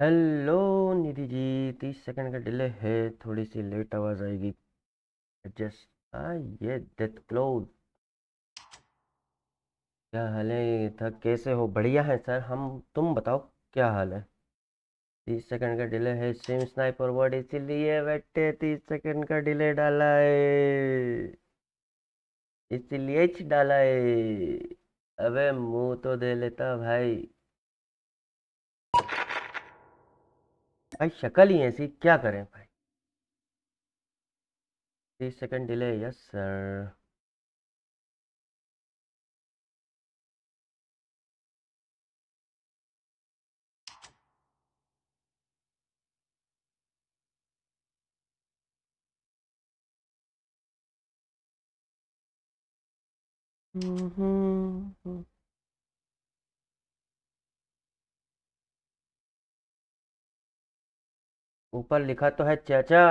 Hello Nidhi ji तीस second का delay है। थोड़ी सी लेट आवाज़ आएगी। एडजस्ट ये डेथ क्लोज क्या हाल है? थक कैसे हो? बढ़िया है सर हम, तुम बताओ, क्या हाल है? तीस सेकंड का डिले है, सिम स्नाइपर वर्ड इसीलिए बैठे तीस सेकंड का डिले डाला है। इसीलिए डाला है। अबे मुँह तो दे लेता भाई। भाई शक्ल ही ऐसी, क्या करें भाई? तीस सेकंड डिले, यस सर। ऊपर लिखा तो है चाचा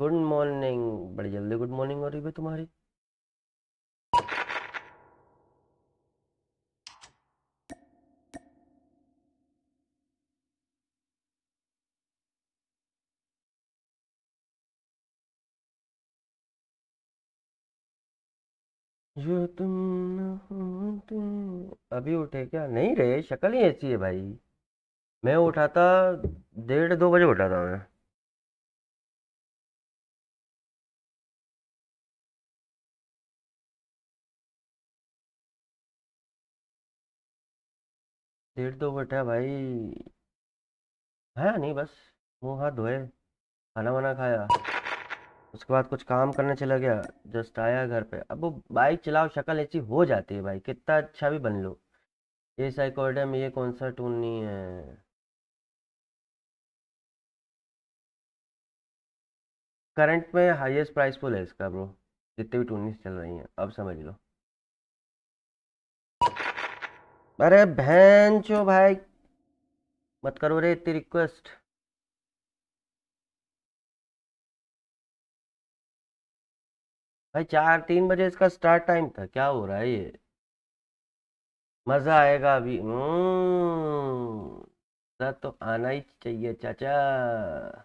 गुड मॉर्निंग। बड़ी जल्दी गुड मॉर्निंग हो रही है तुम्हारी। जो तुम न होते अभी उठे क्या? नहीं रे, शक्ल ही ऐसी है भाई। मैं उठाता डेढ़ दो बजे उठाता मैं। डेढ़ दो बटा भाई। है नहीं बस, मुँह हाथ धोए, खाना वाना खाया। उसके बाद कुछ काम करने चला गया, जस्ट आया घर पे। अब वो बाइक चलाओ, शक्ल ऐसी हो जाती है भाई, कितना अच्छा भी बन लो। ये साइकोडम ये कौन सा टून नहीं है। करंट में हाईएस्ट प्राइस पुल है इसका ब्रो, जितने भी टूर्नीस चल रही हैं, अब समझ लो। अरे बहन चो भाई, मत करो रे, इतनी रिक्वेस्ट भाई चार तीन बजे इसका स्टार्ट टाइम था, क्या हो रहा है ये? मज़ा आएगा अभी। मज़ा तो आना ही चाहिए चाचा।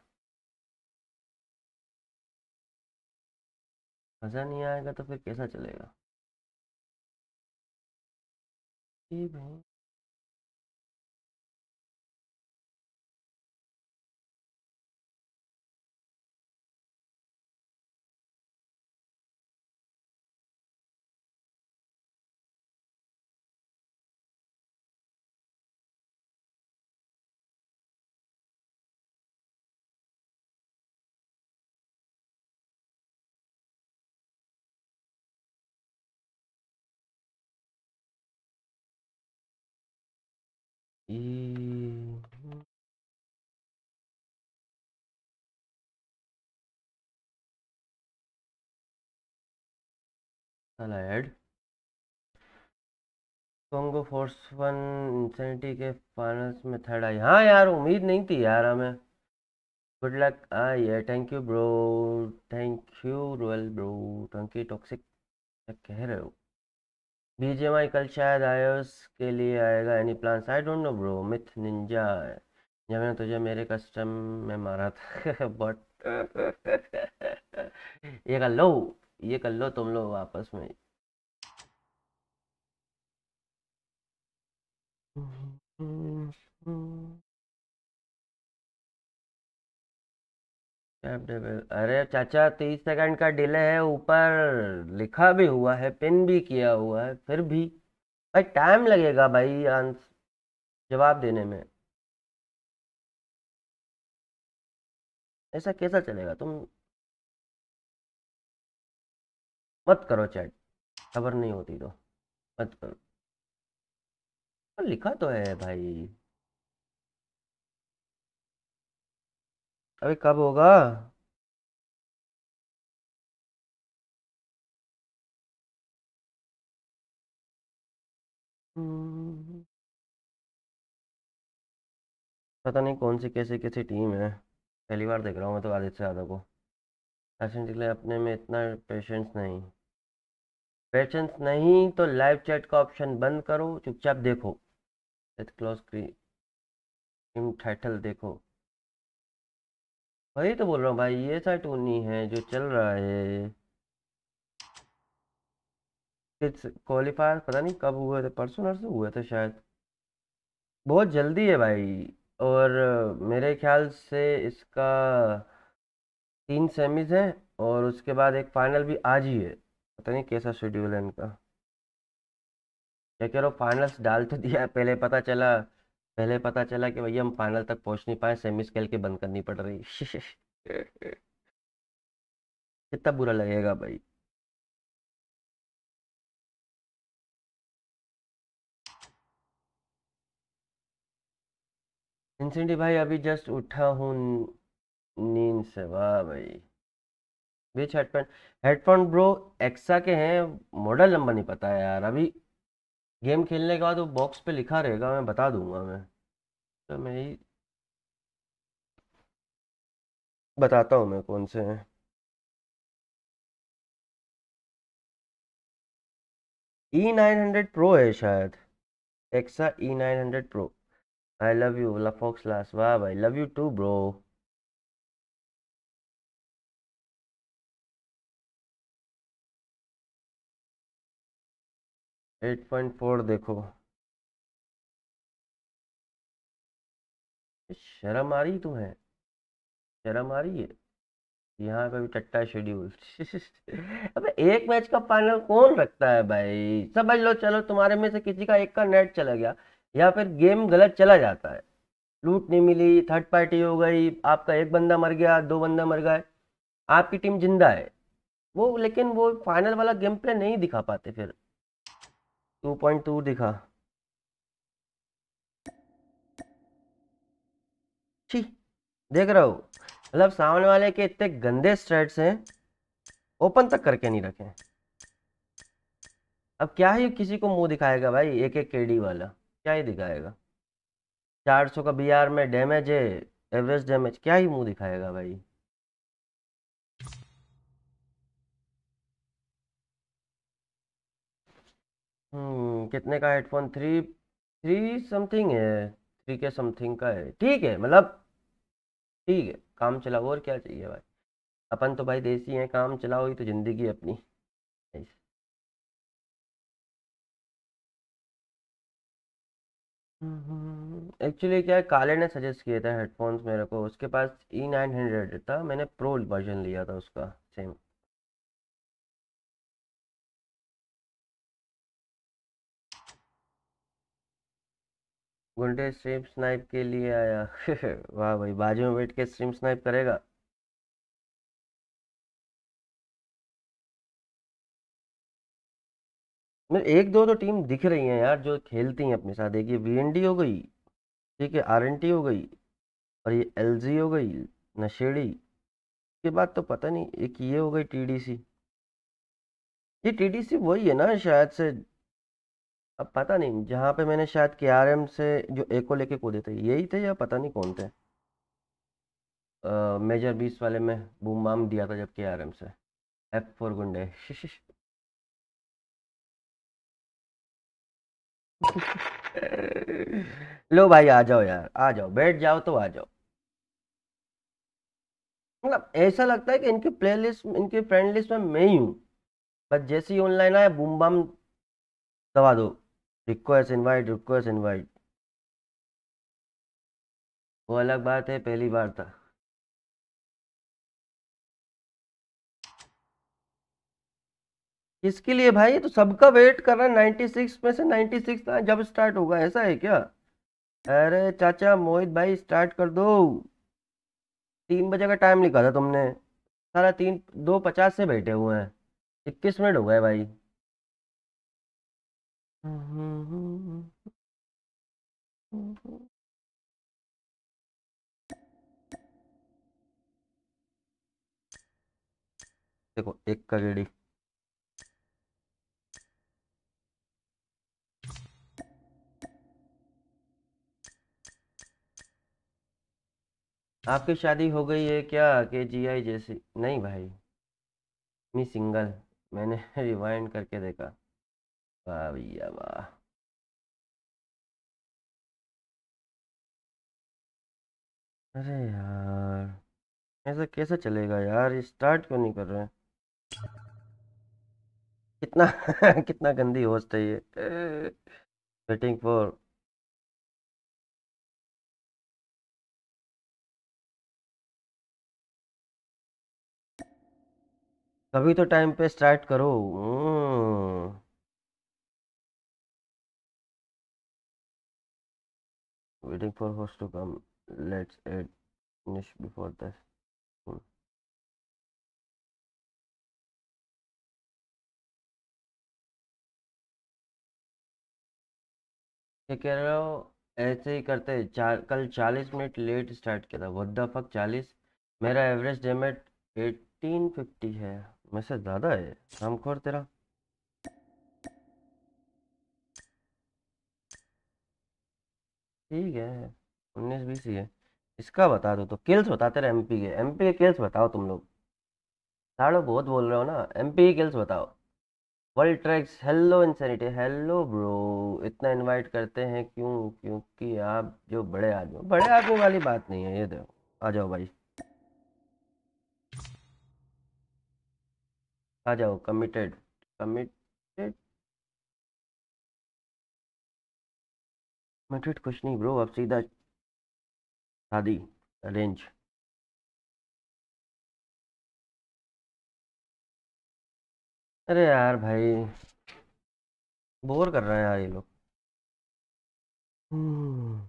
मज़ा नहीं आएगा तो फिर कैसा चलेगा? साला ऐड। कॉन्गो फोर्स वन इंसेनिटी के फाइनल्स में थर्ड आई। हाँ यार, उम्मीद नहीं थी यार हमें। गुड लक आई ये thank you bro thank you royal bro thank you toxic कह रहे हो? बीजेएमआई कल शायद आयोस के लिए आएगा any plans I don't know bro myth ninja जब मैंने तुझे मेरे कस्टम में मारा था बट ये कर लो, ये कर लो तुम लोग आपस में। अरे चाचा, तीस सेकंड का डिले है, ऊपर लिखा भी हुआ है, पिन भी किया हुआ है, फिर भी। भाई, टाइम लगेगा भाई जवाब देने में। ऐसा कैसा चलेगा? तुम मत करो चैट खबर नहीं होती तो। मत करो। लिखा तो है भाई। अभी कब होगा। पता नहीं कौन सी कैसी कैसी टीम है। पहली बार देख रहा हूँ मैं तो आदित्य यादव को फ़ैशन के। लिए अपने में इतना पेशेंस नहीं। पेशेंस नहीं तो लाइव चैट का ऑप्शन बंद करो, चुपचाप देखो। क्लोज स्क्रीन टाइटल देखो। वही तो बोल रहा हूँ भाई, ये सा टूनी है जो चल रहा है। क्वालिफायर पता नहीं कब हुए थे, परसों नरसों हुए थे शायद। बहुत जल्दी है भाई, और मेरे ख्याल से इसका तीन सेमीज हैं, और उसके बाद एक फाइनल भी आज ही है। पता नहीं कैसा शेड्यूल है इनका। क्या कह रहा फाइनल्स डाल तो दिया, पहले पता चला। पहले पता चला कि भैया हम फाइनल तक पहुँच नहीं पाए सेमी स्केल के बंद करनी पड़ रही। कितना बुरा लगेगा भाई। इंसेंटी भाई, अभी जस्ट उठा हूँ नींद से। वाह भाई। बीच हेडफोन हेडफोन ब्रो एक्सा के हैं। मॉडल नंबर नहीं पता यार। अभी गेम खेलने के बाद वो बॉक्स पे लिखा रहेगा, मैं बता दूँगा मैं। तो मैं ही बताता हूँ मैं कौन से हैं। ई नाइन हंड्रेड प्रो है शायद। AXA E nine hundred pro I love you लफॉक्स last वाह भाई love you too bro eight point four देखो। शर्म आ रही तुम्हें? शर्म आ रही है? यहाँ पे भी टट्टा शेड्यूल अबे एक मैच का फाइनल कौन रखता है भाई? समझ लो, चलो, तुम्हारे में से किसी का एक का नेट चला गया, या फिर गेम गलत चला जाता है। लूट नहीं मिली थर्ड पार्टी हो गई, आपका एक बंदा मर गया, दो बंदा मर गए, आपकी टीम ज़िंदा है। वो, लेकिन वो फाइनल वाला गेम प्ले नहीं दिखा पाते फिर। टू पॉइंट टू दिखा। छी, देख रहा हूँ। मतलब सामने वाले के इतने गंदे स्ट्रेट्स हैं ओपन तक करके नहीं रखे। अब क्या ही किसी को मुँह दिखाएगा भाई एक एक केडी वाला? क्या ही दिखाएगा? चार सौ का बी आर में डैमेज है एवरेज डैमेज क्या ही मुँह दिखाएगा भाई? हम्म कितने का हेडफोन थ्री थ्री समथिंग है। थ्री के समथिंग का है। ठीक है मतलब ठीक है, काम चलाओ, और क्या चाहिए भाई? अपन तो भाई देसी हैं, काम चलाओ ही तो ज़िंदगी अपनी। एक्चुअली क्या है, काले ने सजेस्ट किया था हेडफोन्स मेरे को। उसके पास ई नाइन हंड्रेड था, मैंने प्रो वर्जन लिया था उसका सेम गुंडे स्ट्रीम स्नाइप के लिए आया। वाह भाई, बाजू में बैठ के स्ट्रीम स्नाइप करेगा? मेरे एक दो तो टीम दिख रही हैं यार, जो खेलती हैं अपने साथ। एक ये वी हो गई, ठीक है आर हो गई, और ये एलजी हो गई, नशेड़ी। के बाद तो पता नहीं, एक ये हो गई टीडीसी। ये टीडीसी वही है ना, शायद से अब पता नहीं, जहाँ पे मैंने शायद के आर एम से जो एको लेके कूदे थे, यही थे या पता नहीं कौन थे? मेजर बीस वाले में बूम बाम दिया था जब के आर एम से। एफ़ फोर गुंडे। लो भाई, आ जाओ यार, आ जाओ, बैठ जाओ तो आ जाओ। मतलब ऐसा लगता है कि इनकी प्लेलिस्ट इनकी फ्रेंड लिस्ट में मैं ही हूँ। बस जैसे ही ऑनलाइन आया, बूम बाम दबा दो। रिक्वेस्ट इनवाइट रिक्वेस्ट इनवाइट वो अलग बात है, पहली बार था। इसके लिए भाई? तो सबका वेट कर रहा है नाइन्टी सिक्स में से नाइन्टी सिक्स जब स्टार्ट होगा, ऐसा है क्या? अरे चाचा, मोहित भाई स्टार्ट कर दो। तीन बजे का टाइम लिखा था तुमने। सारा तीन, दो पचास से बैठे हुए हैं। इक्कीस मिनट हो गए भाई। देखो, एक का गेड़ी आपकी शादी हो गई है क्या के जी आई जैसी? नहीं भाई, मी सिंगल, मैंने रिवाइंड करके देखा। वाह भैया वाह अरे यार, ऐसा कैसे चलेगा यार? स्टार्ट क्यों नहीं कर रहे कितना कितना गंदी होस्ट है ये। वेटिंग फॉर कभी तो टाइम पे स्टार्ट करो। Waiting for host to come let's add finish before this क्या कह रहे हो, ऐसे ही करते चार कल चालीस मिनट लेट स्टार्ट किया था। वद्दा फक चालीस? मेरा एवरेज डेमेट एटीन फिफ्टी है। मैं से ज़्यादा है। हम खोर तेरा? ठीक है, उन्नीस बीस ही है। इसका बता दो तो किल्स बताते रहे एमपी के। एमपी के किल्स बताओ तुम लोग। साड़ो बहुत बोल रहे हो ना एमपी के किल्स बताओ। World tracks, hello insanity hello bro, इतना इनवाइट करते हैं क्यों? क्योंकि आप जो बड़े आदमी बड़े आदमी वाली बात नहीं है, ये देखो, आ जाओ भाई। आ जाओ कमिटेड कमिटेड कमिटेड कुछ नहीं ब्रो अब सीधा शादी अरेंज अरे यार भाई बोर कर रहे हैं यार ये लोग. हम्म।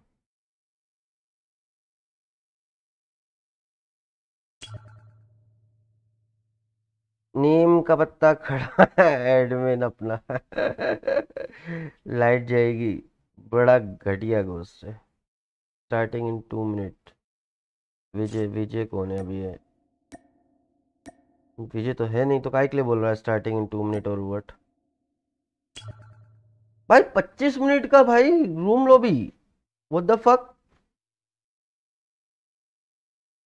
नीम का पत्ता खड़ा है एडमिन अपना. लाइट जाएगी. बड़ा घटिया गोश्त है। Starting in two minute Vijay Vijay कौन है अभी है विजय तो है नहीं तो काय के लिए बोल रहा है स्टार्टिंग इन टू मिनट और वट भाई, पच्चीस मिनट का भाई रूम लो भी। व्हाट द फक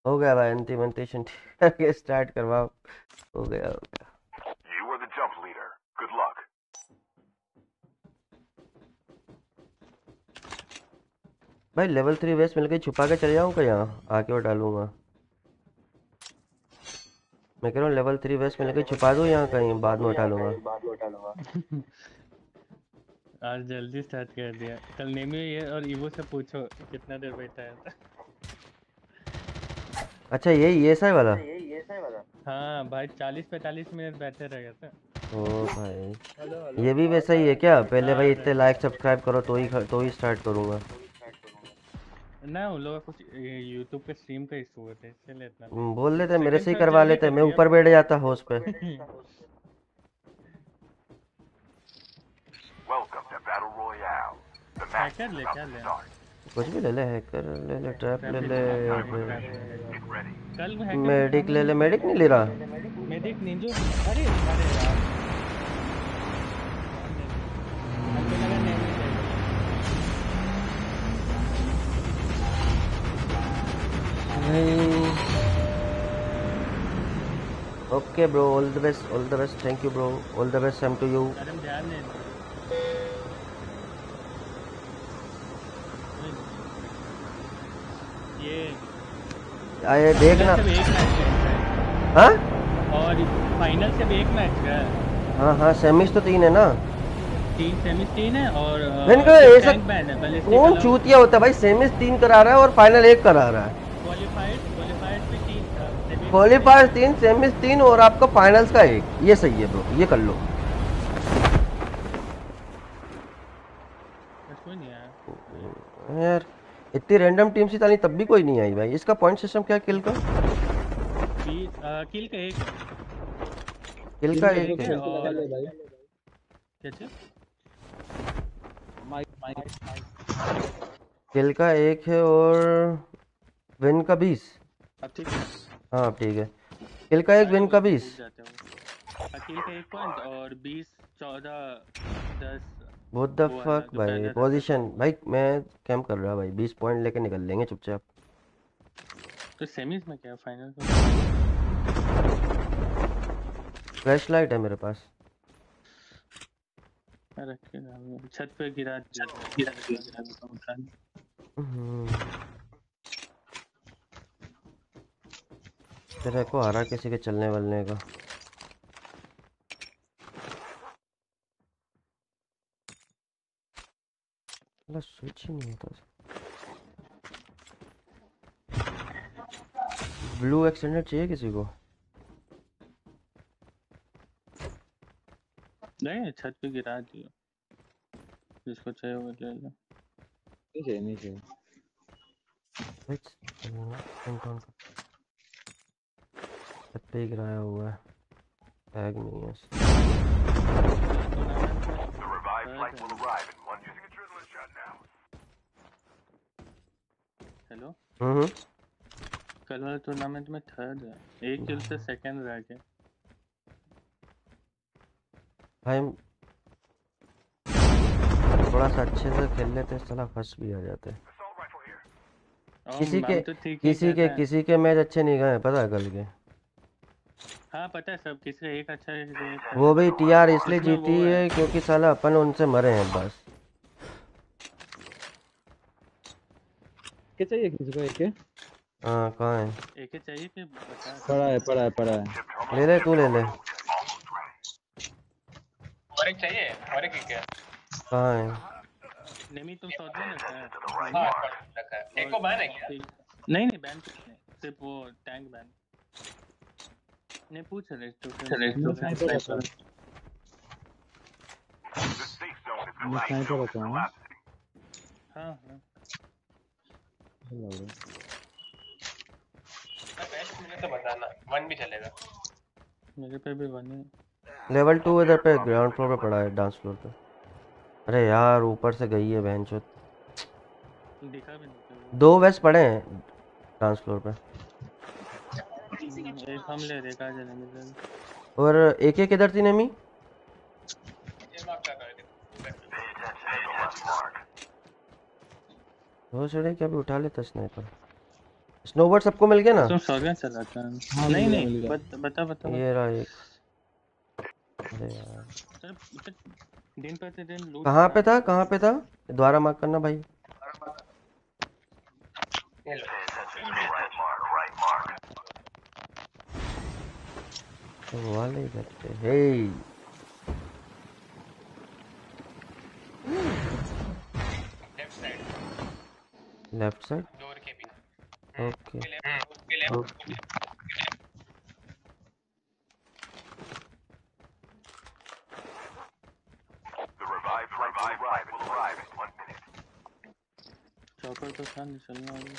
हो गया भाई अंतिम अंतिम स्टार्ट करवाओ। हो गया हो गया। भाई लेवल थ्री वेस्ट मिल गई छुपा के चले जाऊँ यहाँ? आके और डालूँगा। मैं कह रहा हूँ लेवल थ्री वेस्ट मिल गई छुपा दो यहाँ कहीं बाद में उठा लूँगा? आज जल्दी स्टार्ट कर दिया। कल नेमी ये और इवो से पूछो कितना देर बैठा है अच्छा ये ये सही वाला? हाँ भाई चालीस पैतालीस मिनट बैठे रह गए थे। ओ भाई। ये भी वैसा ही है क्या? पहले भाई इतने लाइक सब्सक्राइब करो तो ही तो ही स्टार्ट करूँगा। ना उन लोगों कुछ यूट्यूब पे स्ट्रीम का इशू था इसलिए इतना बोल लेते मेरे से ही करवा लेते मैं ऊपर बैठ जाता होस्ट पे। हैकर ले क्या ले? कुछ भी ले ले हैकर ले ले ट्रैप ले ले कल मेडिक ले ले मेडिक नहीं ले रहा? मेडिक निंजो अरे अरे यार। Okay, bro. All the best. All the best. Thank you, bro. All the best. Same to you. आए देखना हाँ और फाइनल से भी एक मैच है हाँ हाँ सेमीज तो तीन है ना तीन सेमीज तीन है और मैंने कहा ऐसा कौन चूतिया होता है भाई सेमीज तीन करा रहा है और फाइनल एक करा रहा है क्वालिफायर तीन सेमीज तीन और आपका फाइनल्स का एक। ये सही है ब्रो ये कर लो। यार इतनी रैंडम टीम सी तब भी कोई नहीं आई भाई। इसका पॉइंट सिस्टम क्या किल का? किल का एक। किल का एक है। किल का एक है और विन का बीस अब ठीक है। हाँ ठीक है। किल का एक विन का बीस हो का एक पॉइंट और बीस चौदह दस बहुत द फक भाई? पोजीशन भाई मैं कैंप कर रहा भाई। बीस पॉइंट लेके निकल लेंगे चुपचाप। तो सेमीज में क्या फाइनल फ्लैश लाइट है मेरे पास। छत पे गिरा दिया गिरा दिया गिरा दिया उठा लिया। हम्म। तेरे को आ रहा किसी के चलने वलने का। साला स्विच ही नहीं होता। ब्लू एक्सटेंडर चाहिए किसी को? नहीं छत पे गिरा दिया। जिसको चाहिए वो ले लो। नीचे नीचे स्विच छत पे गिराया हुआ है। टैग नहीं है। हेलो हम्म। कल वाले टूर्नामेंट में थर्ड है। एक किल से सेकंड रह गए भाई थोड़ा सा अच्छे से खेल लेते साला फ़र्स्ट भी आ जाते और किसी के तो किसी के किसी के मैच अच्छे नहीं गए पता है कल के? हाँ पता है सब किसी एक अच्छा है एक वो भी टीआर इसलिए जीती है। क्योंकि साला अपन उनसे मरे हैं बस। क्या चाहिए किसी को एक? हाँ कहाँ है? एक चाहिए कि पड़ा है पड़ा है पड़ा है। ले ले तू ले ले। और एक चाहिए? और एक क्या? कहाँ है? नेमी तुम साउथ में रखा है हाँ रखा है। एक को बैन है क्या? नहीं नहीं बैन कुछ नहीं। सिर्फ़ वो टैंक बैन नहीं पूछ तो स्नाइपर हूँ मैं स्नाइपर रखा हूँ हाँ हाँ हेलो बेस्ट मिले तो बताना वन भी चलेगा मेरे पे भी वन है लेवल टू इधर पे ग्राउंड फ्लोर पे पड़ा है डांस फ्लोर पे अरे यार ऊपर से गई है बहन चो दिखा भी नहीं दो वेस्ट पड़े हैं डांस फ्लोर पे हम ले रहे कहा चले और एक एक इधर थी नेमी ये मार्क कर रहा वो चढ़े क्या भी उठा लेता स्नाइपर स्नोबर्ड सबको मिल गया ना? तुम शॉटगन चलाता है। हाँ, नहीं गया, नहीं मिल गया। बत, बता बता बता। ये रहा एक। अरे यार। दिन पे दिन लूट कहाँ पे था कहाँ पे था? द्वारा मार्क करना भाई। ये लो तो वो वाले पे हे। Left side left side door के भी ओके उसके लेफ़्ट उसके लेफ़्ट ओके चौपर तो था चलना अभी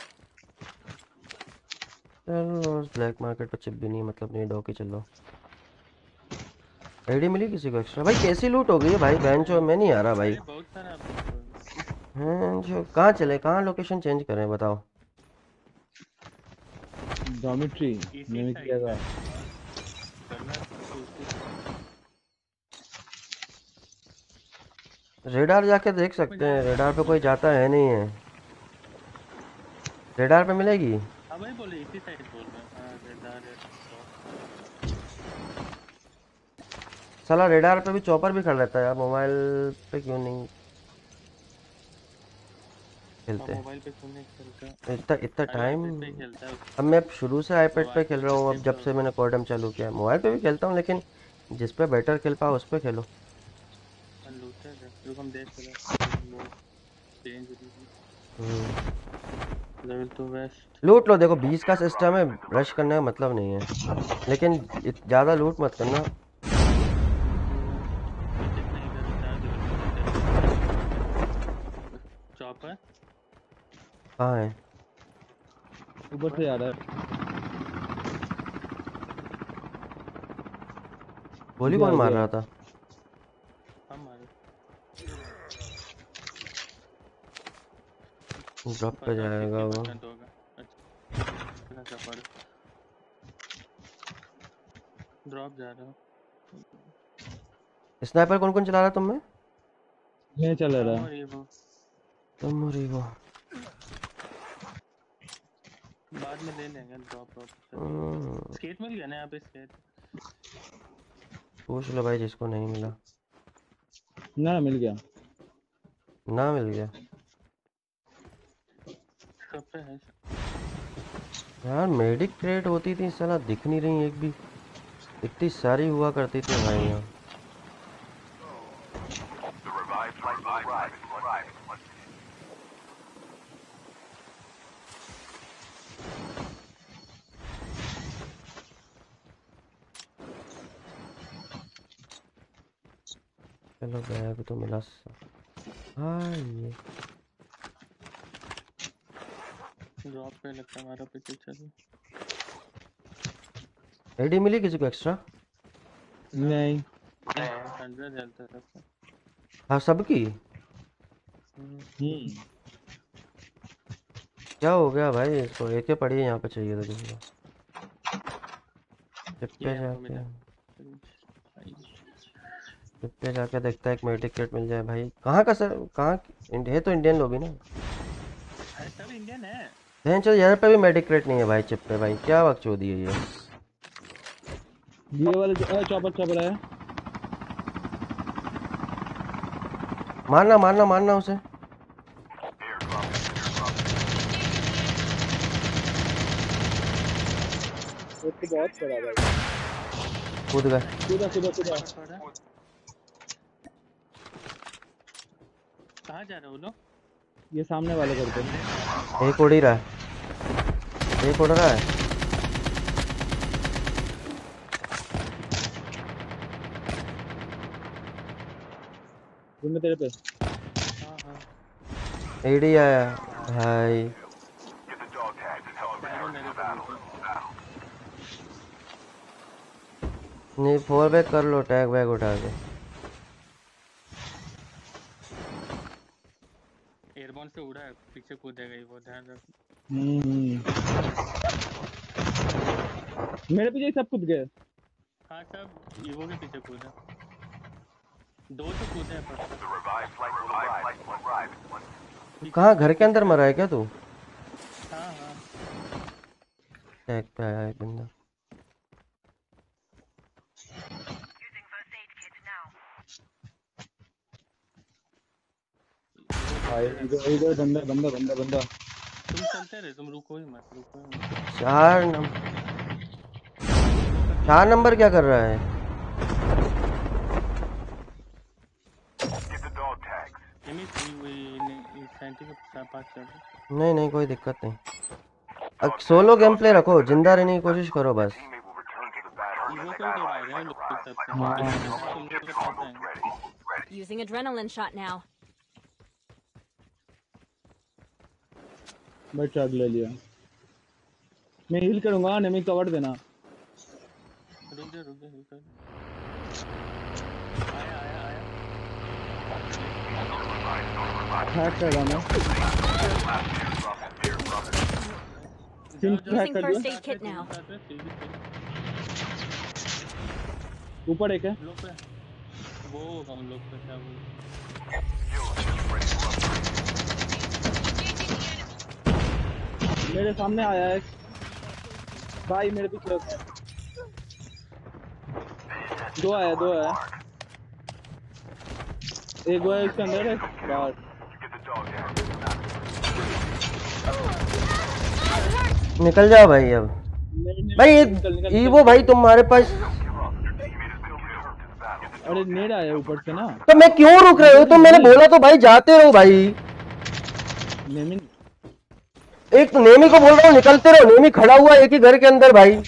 चलो ब्लैक मार्केट पे चिप भी नहीं मतलब नहीं डॉ के चलो। आईडी मिली किसी को एक्स्ट्रा भाई कैसी लूट हो गई है भाई? बहन चो मैं नहीं आ रहा भाई। हैं जो कहाँ चले? कहाँ लोकेशन चेंज करें बताओ। डॉमिट्री मैंने किया था। रेडार जाके देख सकते हैं। रेडार पे कोई जाता है नहीं है। रेडार पे मिलेगी? हाँ वही बोले इसी साइड बोल रहे हैं हाँ रेडार है साला रेडार पे भी चॉपर भी खड़ा रहता है यार मोबाइल पे क्यों नहीं? खेलते मोबाइल पे क्यों नहीं खेलता इतना इतना टाइम अब मैं शुरू से आईपैड पे खेल रहा हूँ अब जब से मैंने कोडम चालू किया मोबाइल पे भी खेलता हूँ लेकिन जिस पे बेटर खेल पाओ उस पे खेलो। लूटर है रुक हम देख रहे चेंज लेवल टू वेस्ट लूट लो देखो 20 का सिस्टम है रश करने का मतलब नहीं है। लेकिन ज़्यादा लूट मत करना चॉपर कहाँ है? ऊपर से आ रहा है। गोली कौन मार रहा था? हम मारे। ड्रॉप पे जाएगा वो। 60% होगा। अच्छा ड्रॉप जा रहा हूँ। स्नाइपर कौन कौन चला रहा तुम में? नहीं चल रहा है तुम और वो। बाद में ले लेंगे ड्रॉप ड्रॉप स्केट मिल गया ना यहाँ पे स्केट पूछ लो भाई जिसको नहीं मिला। ना मिल गया। ना मिल गया? सब पे है यार मेडिक क्रेट होती थी साला दिख नहीं रही एक भी। इतनी सारी हुआ करती थी भाई यहाँ चलो तो हाँ ये ड्रॉप पे लगता है हमारा पीछे चलो एडी मिली किसी को एक्स्ट्रा नहीं। हंड्रेड चलता है सबका हाँ सबकी? हम्म, क्या हो गया भाई? इसको एक पड़ी है यहाँ पे चाहिए था किसी को चिप पे ये यहाँ पे जाके देखता है एक मेडिक किट मिल जाए भाई। कहाँ का सर? कहाँ की- इंड- है तो इंडियन लोग भी ना सब इंडियन है। चल यहाँ पे भी मेडिक क्रेट नहीं है भाई चिप पे भाई। क्या वक्त है ये? ये वाले चॉपर चॉपर है। मारना मारना मारना उसे। तो बहुत बड़ा भाई कूद गए कूदा कूदा कूदा कहाँ जा रहे हो लोग ये सामने वाले करते एक उड़ ही रहा है। एक उड़ रहा है। जिम्मे तेरे पे। हाँ हाँ एडी आया भाई। नहीं फोर बैक कर लो टैग बैग उठा के। से उड़ा है पीछे कूदेगा ही वो ध्यान रख। हम्म। मेरे पीछे सब कूद गए। हाँ सब ईवो के पीछे कूदा दो तो कूदे हैं पर। कहाँ घर के अंदर मरा है क्या तू? हाँ हाँ। टैग पे आया एक बंदा। भाई इधर इधर बंदा बंदा बंदा बंदा तुम चलते रहे तुम रुको ही मत रुको ही मत। चार नंबर चार नंबर क्या कर रहा है? नहीं नहीं कोई दिक्कत नहीं। अब सोलो गेम प्ले रखो ज़िंदा रहने की कोशिश करो बस। Using adrenaline shot now. भाई ट्रक ले लिया। मैं हील करूँगा नेमी कवर देना। रुक जा रुक जा रुक जा आया आया आया हैक कर रहा मैं हैक कर दिया। kit now. ऊपर एक है। लोग पे। वो उन लोग पे क्या बोलते मेरे सामने आया है। भाई मेरे पीछे दो आया दो आया। एक वो है इसके अंदर है बाहर। निकल जाओ भाई अब। भाई निकल, निकल, ये निकल। वो भाई तुम्हारे पास। अरे नेड आया ऊपर से ना। तो मैं क्यों रुक रहे हो? तो मैंने बोला तो भाई जाते रहो भाई। एक तो नेमी को बोल रहा हूँ निकलते रहो। नेमी खड़ा हुआ एक ही घर के अंदर भाई।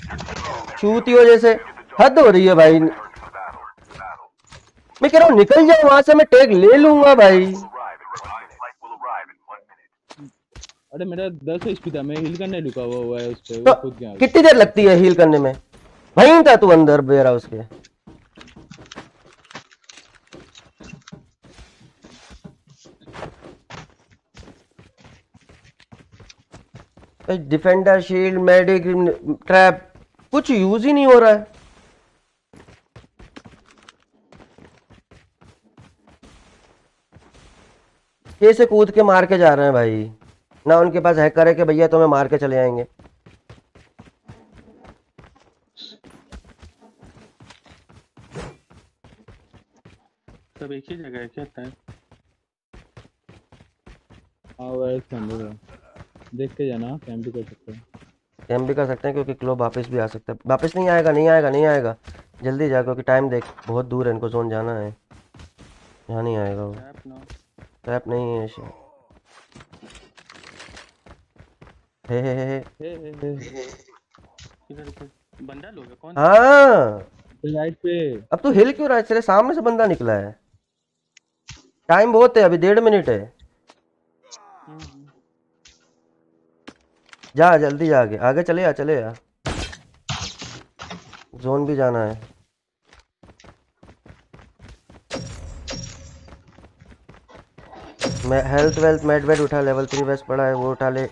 छूती हो जैसे हद हो रही है भाई। मैं कह रहा हूँ निकल जाओ वहाँ से मैं टैग ले लूँगा भाई। अरे मेरा दस एचपी था मैं हिल करने लुका हुआ हुआ है उस पे तो कितनी देर लगती है हील करने में? वहीं था तू अंदर बेरा उसके। डिफेंडर शील्ड मेडिक ट्रैप कुछ यूज़ ही नहीं हो रहा है। कैसे कूद के मार के जा रहे हैं भाई। ना उनके पास हैकर है कि भैया तुम्हें मार के चले जाएँगे सब एक ही जगह है क्या? है। देख के जाना कैंप भी कर सकते हैं। कैम भी कर सकते हैं क्योंकि क्लो वापस भी आ सकता है। वापस नहीं आएगा नहीं आएगा नहीं आएगा। जल्दी जा क्योंकि टाइम देख बहुत दूर है इनको जोन जाना है। यहाँ नहीं आएगा वो। ट्रैप नहीं है शायद हे हे हे बंदा लोग कौन? हाँ। राइट पे। अब तू हिल क्यों रहा है? सामने से बंदा निकला है। टाइम बहुत है अभी डेढ़ मिनट है हम्म, हम्म। जा, जल्दी जा आगे। आगे चले जा चले जा जोन भी जाना है। मैं हेल्थ वेल्थ मेड वेड उठा लेवल थ्री वेस्ट पड़ा है, वो उठा ले।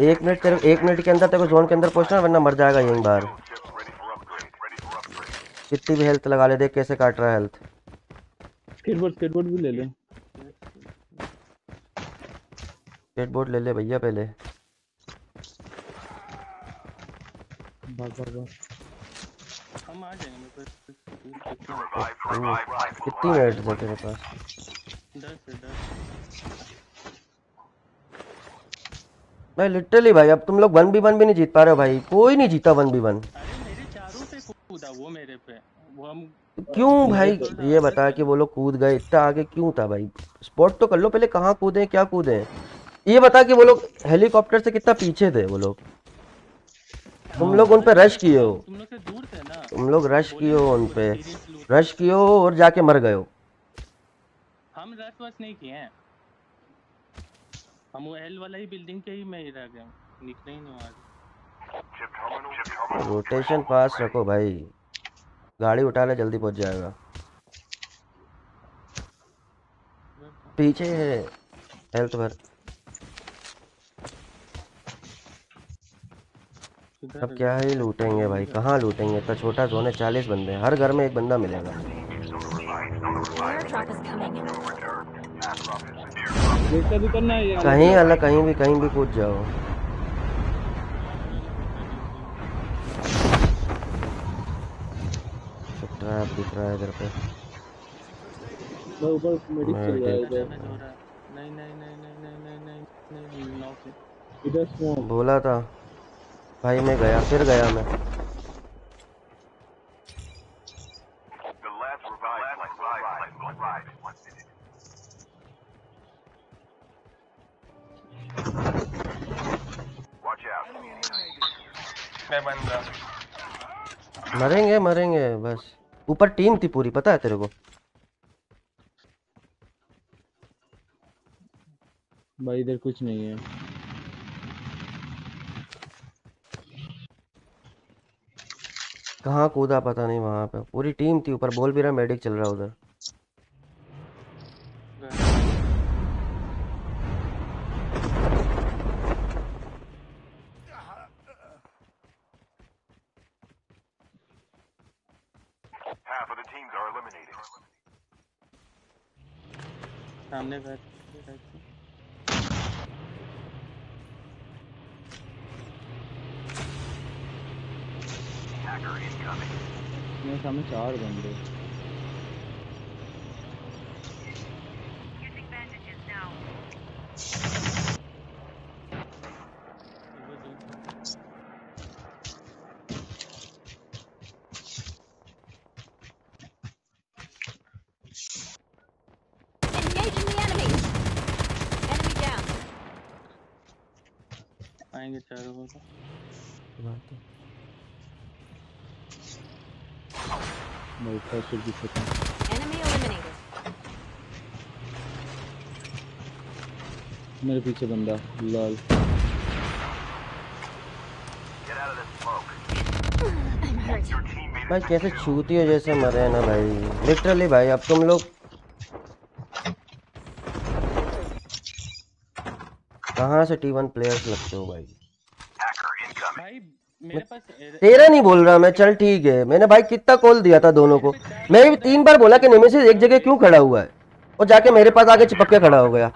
एक मिनट तेरे, एक मिनट के अंदर तेरे को जोन के अंदर पहुँचना वरना मर जाएगा यहीं बाहर। कितनी भी हेल्थ लगा ले, देख कैसे काट रहा है हेल्थ स्केटबोर्ड स्केटबोर्ड भी ले ले। स्केटबोर्ड ले ले भैया पहले। भाग भाग भाग हम आ जाएँगे बस कितनी मिनट है तेरे पास? लिटरली भाई अब तुम लोग वन बी वन भी नहीं जीत पा रहे हो भाई। कोई नहीं जीता वन बी वन चारों वो मेरे पे। वो हम क्यों भाई? ये बता कि वो लोग कूद गए इतना आगे क्यों था भाई? स्पॉट तो कर लो पहले कहाँ कूदे क्या कूदे? ये बता कि वो लोग हेलीकॉप्टर से कितना पीछे थे वो लोग। तुम लोग उन पे रश किए हो। तुम लोग से दूर थे ना। तुम लोग रश किए हो उन पे। रश किए हो और जाके मर गए हो। हम रस वस नहीं किए हैं। हम वो एल वाला ही बिल्डिंग के ही में ही रह गए। निकले ही नहीं से। रोटेशन पास रखो भाई। गाड़ी उठा ले जल्दी पहुँच जाएगा। पीछे है। हेल्थ भर। अब क्या ही लूटेंगे भाई कहाँ लूटेंगे इतना छोटा जोन है चालीस बंदे हैं हर घर में एक बंदा मिलेगा है कहीं अलग कहीं भी कहीं भी कूद जाओ ट्रैप दिख रहा है इधर पे है हो है बोला था भाई मैं गया फिर गया मैं। मैं मरेंगे मरेंगे बस। ऊपर टीम थी पूरी पता है तेरे को? भाई इधर कुछ नहीं है। कहाँ कूदा पता नहीं वहाँ पे। पूरी टीम थी ऊपर बोल भी रहा मेडिक चल रहा उधर। सामने घर சாமி சாறு தம்பி पीछे बंदा लॉल. भाई कैसे छूती हो जैसे मरे हैं ना भाई। लिटरली भाई अब तुम लोग कहाँ से टी वन प्लेयर्स लगते हो भाई? भाई मेरे तेरा नहीं बोल रहा मैं चल ठीक है। मैंने भाई कितना कॉल दिया था दोनों को। मैं भी तीन बार बोला कि नेमेसिस एक जगह क्यों खड़ा हुआ है? और जाके मेरे पास आके चिपक के खड़ा हो गया।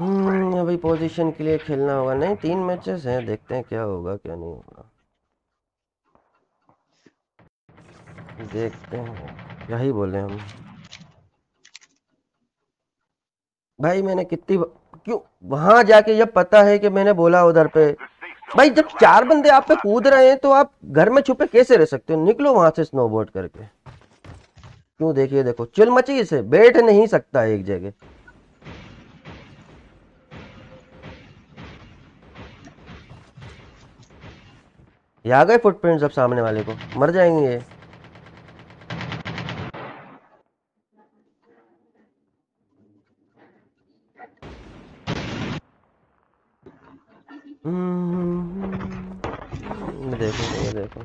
अभी पोजीशन के लिए खेलना होगा। नहीं, तीन मैचेस हैं, देखते हैं क्या होगा, क्या नहीं होगा। देखते हैं। क्या ही बोले हम। भाई, मैंने कितनी क्यों? वहाँ जाके जब पता है कि मैंने बोला उधर पे, भाई, जब चार बंदे आप पे कूद रहे हैं तो आप घर में छुपे कैसे रह सकते हो? निकलो वहाँ से स्नोबोर्ड करके। क्यों देखिए, देखो, चिल मची इसे, बैठ नहीं सकता एक जगह। ये आ गए फुटप्रिंट्स अब सामने वाले को? मर जाएँगे ये देखो ये देखो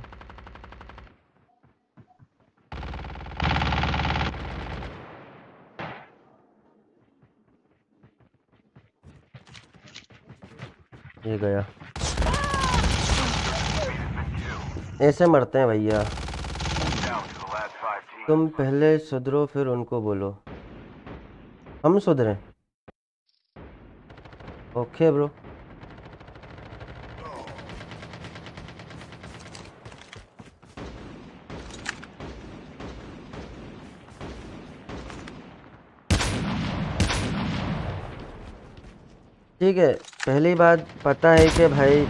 ये गया ऐसे मरते हैं भैया? तुम पहले सुधरो, फिर उनको बोलो। हम सुधरे। Okay bro. ठीक है, पहली बात पता है कि भाई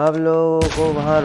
आप लोगों को वहाँ